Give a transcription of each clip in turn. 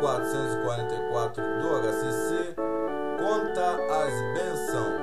444 do HCC conta as bênçãos.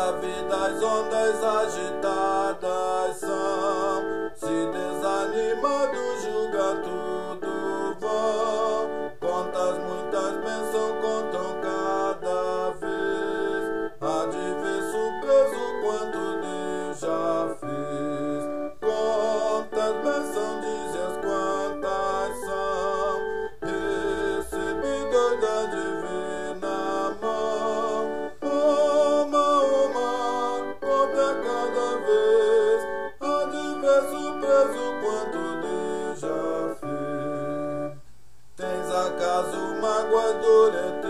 Vida as ondas agitadas são, se desanimado julga tudo vão, contas muitas bênçãos contam cada vez, há de ver surpreso quanto Deus já fez. Quantas bênçãos dizes quantas são, recebidas surpreso quanto Deus já fez. Tens acaso mágoa, dor é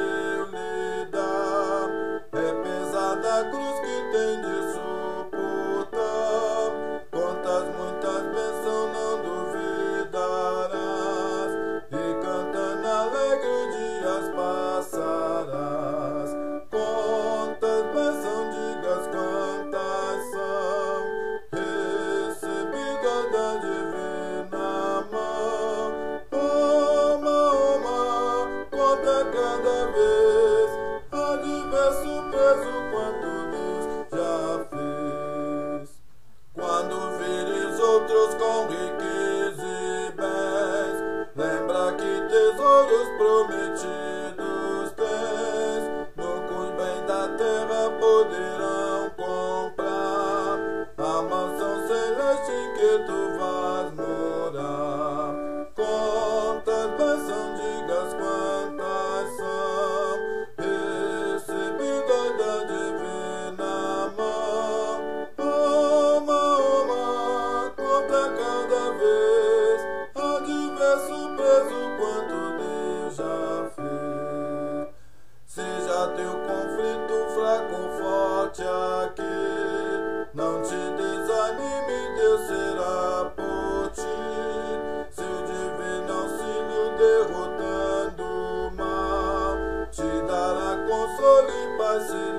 the God of palavra conforte aqui. Não te desanime, Deus será por ti. Seu divino auxílio derrotando o mal te dará consolo e paz.